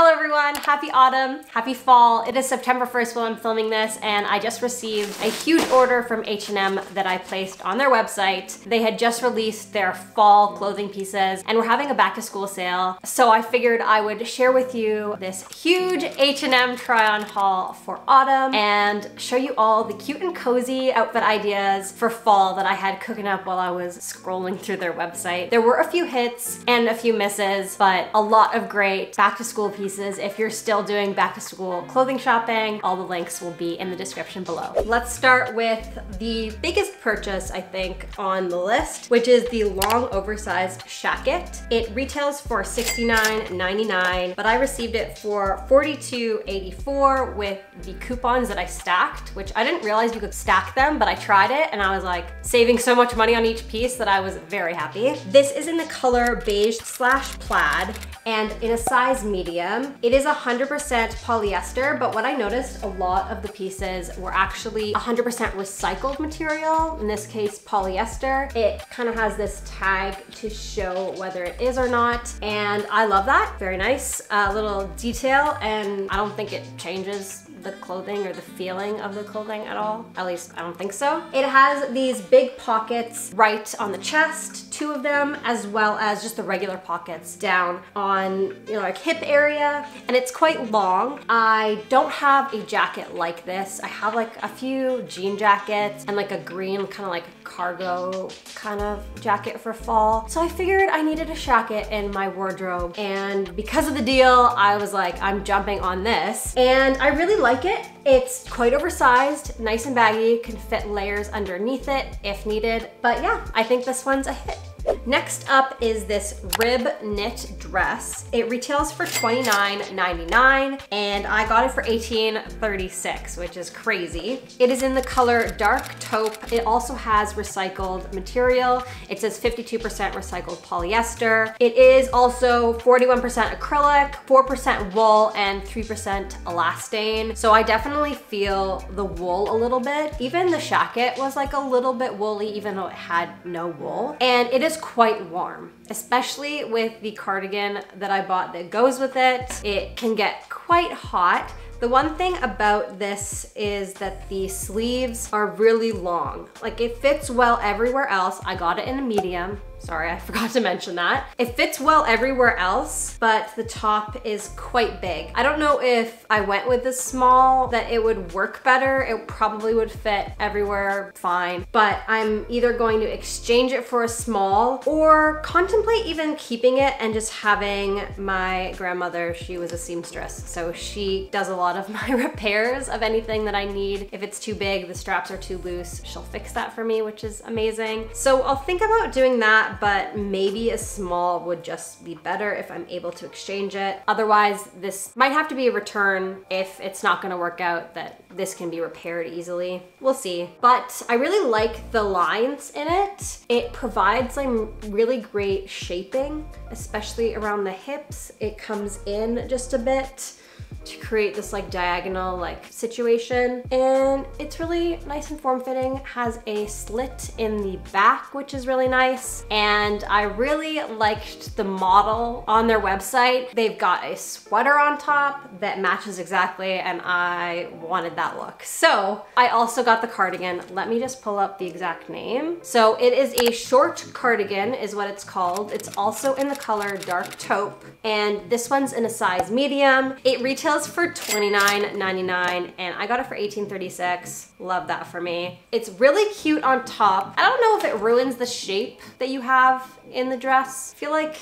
Hello everyone, happy autumn, happy fall. It is September 1st when I'm filming this and I just received a huge order from H&M that I placed on their website. They had just released their fall clothing pieces and we're having a back to school sale. So I figured I would share with you this huge H&M try on haul for autumn and show you all the cute and cozy outfit ideas for fall that I had cooking up while I was scrolling through their website. There were a few hits and a few misses, but a lot of great back to school pieces pieces. If you're still doing back to school clothing shopping, all the links will be in the description below. Let's start with the biggest purchase, I think, on the list, which is the long oversized shacket. It retails for $69.99, but I received it for $42.84 with the coupons that I stacked, which I didn't realize you could stack them, but I tried it and I was like saving so much money on each piece that I was very happy. This is in the color beige slash plaid and in a size medium. It is 100% polyester, but what I noticed, a lot of the pieces were actually 100% recycled material, in this case polyester. It kind of has this tag to show whether it is or not, and I love that. Very nice uh, little detail, and I don't think it changes the clothing or the feeling of the clothing at all. At least I don't think so. It has these big pockets right on the chest, two of them, as well as just the regular pockets down on, you know, like hip area. And it's quite long. I don't have a jacket like this. I have like a few jean jackets and like a green kind of like cargo kind of jacket for fall. So I figured I needed a jacket in my wardrobe. And because of the deal, I was like, I'm jumping on this. And I really like it. It's quite oversized, nice and baggy, can fit layers underneath it if needed. But yeah, I think this one's a hit. Next up is this rib knit dress. It retails for $29.99 and I got it for $18.36, which is crazy. It is in the color dark taupe. It also has recycled material. It says 52% recycled polyester. It is also 41% acrylic, 4% wool, and 3% elastane. So I definitely feel the wool a little bit. Even the shacket was like a little bit woolly, even though it had no wool. And it is quite warm, especially with the cardigan that I bought that goes with it. It can get quite hot. The one thing about this is that the sleeves are really long. Like it fits well everywhere else. I got it in a medium. Sorry, I forgot to mention that. It fits well everywhere else, but the top is quite big. I don't know if I went with the small that it would work better. It probably would fit everywhere fine, but I'm either going to exchange it for a small or contemplate even keeping it and just having my grandmother, she was a seamstress, so she does a lot of my repairs of anything that I need. If it's too big, the straps are too loose, she'll fix that for me, which is amazing. So I'll think about doing that but maybe a small would just be better if I'm able to exchange it. Otherwise, this might have to be a return if it's not gonna work out that this can be repaired easily. We'll see. But I really like the lines in it. It provides some really great shaping, especially around the hips. It comes in just a bit to create this like diagonal like situation. And it's really nice and form-fitting. Has a slit in the back, which is really nice. And I really liked the model on their website. They've got a sweater on top that matches exactly and I wanted that look. So I also got the cardigan. Let me just pull up the exact name. So it is a short cardigan is what it's called. It's also in the color dark taupe and this one's in a size medium. It retails retails for $29.99 and I got it for $18.36. Love that for me. It's really cute on top. I don't know if it ruins the shape that you have in the dress. I feel like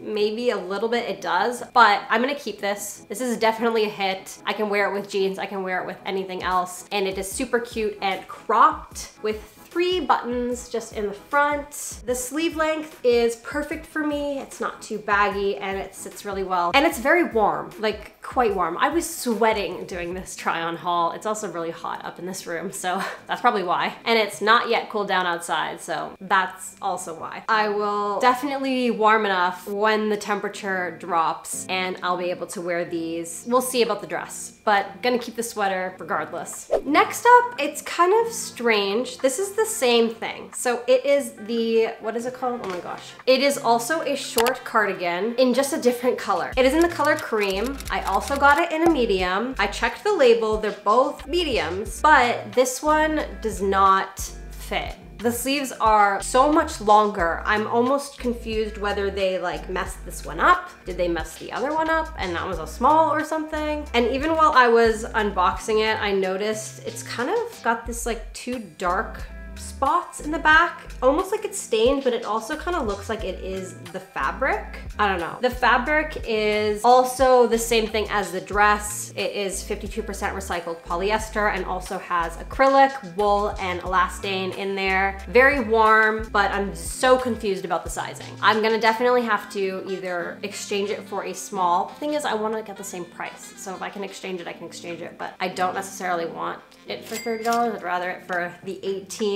maybe a little bit it does, but I'm gonna keep this. This is definitely a hit. I can wear it with jeans, I can wear it with anything else, and it is super cute and cropped with three buttons just in the front. The sleeve length is perfect for me. It's not too baggy and it sits really well. And it's very warm, like quite warm. I was sweating doing this try on haul. It's also really hot up in this room, so that's probably why. And it's not yet cooled down outside, so that's also why. I will definitely warm enough when the temperature drops and I'll be able to wear these. We'll see about the dress, but gonna keep the sweater regardless. Next up, it's kind of strange. This is the the same thing. So it is the, what is it called? Oh my gosh. It is also a short cardigan in just a different color. It is in the color cream. I also got it in a medium. I checked the label, they're both mediums, but this one does not fit. The sleeves are so much longer. I'm almost confused whether they like messed this one up. Did they mess the other one up and that was a small or something? And even while I was unboxing it, I noticed it's kind of got this like too dark spots in the back, almost like it's stained, but it also kind of looks like it is the fabric. I don't know. The fabric is also the same thing as the dress. It is 52% recycled polyester and also has acrylic, wool, and elastane in there. Very warm, but I'm so confused about the sizing. I'm gonna definitely have to either exchange it for a small. Thing is, I wanna get the same price. So if I can exchange it, I can exchange it, but I don't necessarily want it for $30. I'd rather it for the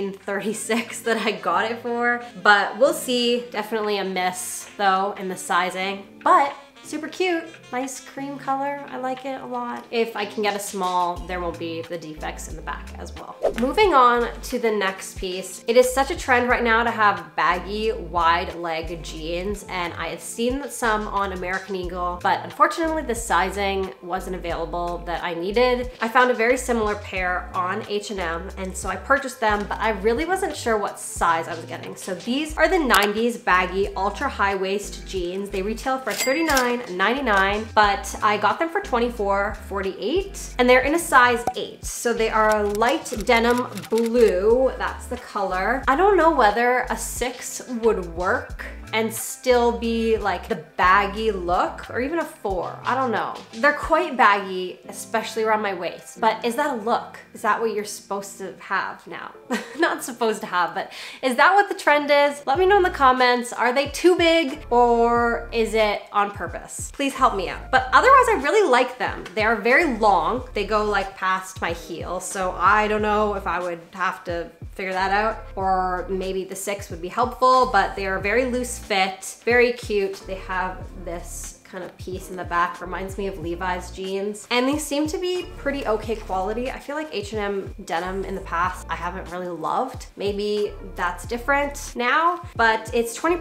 1836 that I got it for. But we'll see. Definitely a miss though in the sizing. But Super cute, nice cream color. I like it a lot. If I can get a small, there will be the defects in the back as well. Moving on to the next piece. It is such a trend right now to have baggy, wide leg jeans, and I had seen some on American Eagle, but unfortunately the sizing wasn't available that I needed. I found a very similar pair on H&M, and so I purchased them, but I really wasn't sure what size I was getting. So these are the 90s baggy ultra high waist jeans. They retail for 39 $29.99, but I got them for $24.48 and they're in a size eight. So they are a light denim blue, that's the color. I don't know whether a six would work and still be like the baggy look or even a four, I don't know. They're quite baggy, especially around my waist, but is that a look? Is that what you're supposed to have now? Not supposed to have, but is that what the trend is? Let me know in the comments. Are they too big or is it on purpose? Please help me out. But otherwise, I really like them. They are very long. They go like past my heel, so I don't know if I would have to figure that out or maybe the six would be helpful, but they are very loose fit, very cute. They have this kind of piece in the back reminds me of Levi's jeans. And these seem to be pretty okay quality. I feel like H&M denim in the past I haven't really loved. Maybe that's different now, but it's 20%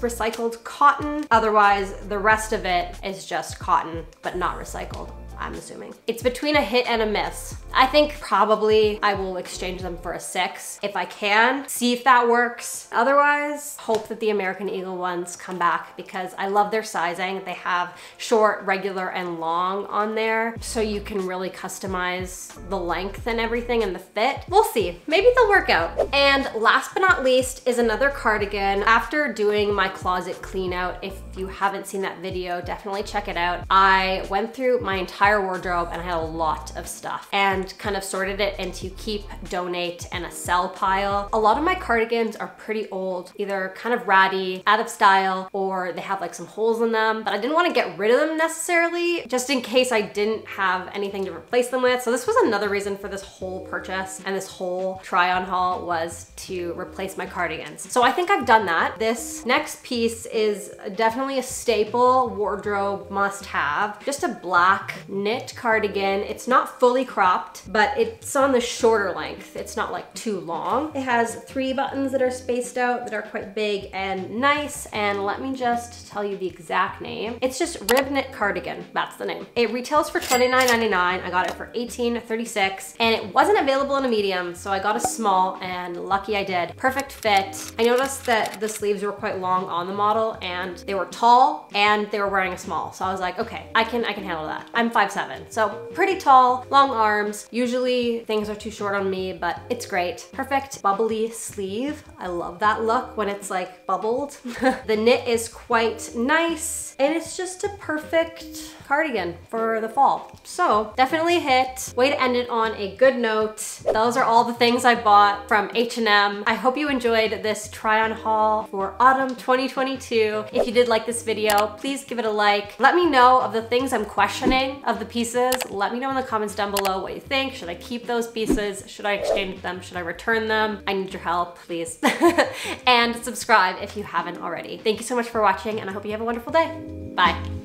recycled cotton. Otherwise, the rest of it is just cotton, but not recycled. I'm assuming. It's between a hit and a miss. I think probably I will exchange them for a six if I can, see if that works. Otherwise, hope that the American Eagle ones come back because I love their sizing. They have short, regular, and long on there, so you can really customize the length and everything and the fit. We'll see, maybe they'll work out. And last but not least is another cardigan. After doing my closet clean out, if you haven't seen that video, definitely check it out. I went through my entire entire wardrobe and I had a lot of stuff and kind of sorted it into keep, donate, and a sell pile. A lot of my cardigans are pretty old, either kind of ratty, out of style, or they have like some holes in them, but I didn't want to get rid of them necessarily, just in case I didn't have anything to replace them with. So this was another reason for this whole purchase and this whole try on haul was to replace my cardigans. So I think I've done that. This next piece is definitely a staple wardrobe must have. Just a black knit cardigan. It's not fully cropped, but it's on the shorter length. It's not like too long. It has three buttons that are spaced out that are quite big and nice. And let me just tell you the exact name. It's just rib knit cardigan. That's the name. It retails for $29.99. I got it for $18.36 and it wasn't available in a medium. So I got a small and lucky I did. Perfect fit. I noticed that the sleeves were quite long on the model and they were tall and they were wearing a small. So I was like, okay, I can, I can handle that. I'm 5'7", so pretty tall, long arms. Usually things are too short on me, but it's great. Perfect bubbly sleeve. I love that look when it's like bubbled. the knit is quite nice and it's just a perfect cardigan for the fall. So definitely hit. Way to end it on a good note. Those are all the things I bought from H&M. I hope you enjoyed this try on haul for autumn 2022. If you did like this video, please give it a like. Let me know of the things I'm questioning of the pieces. Let me know in the comments down below what you think. Should I keep those pieces? Should I exchange them? Should I return them? I need your help, please. and subscribe if you haven't already. Thank you so much for watching and I hope you have a wonderful day. Bye.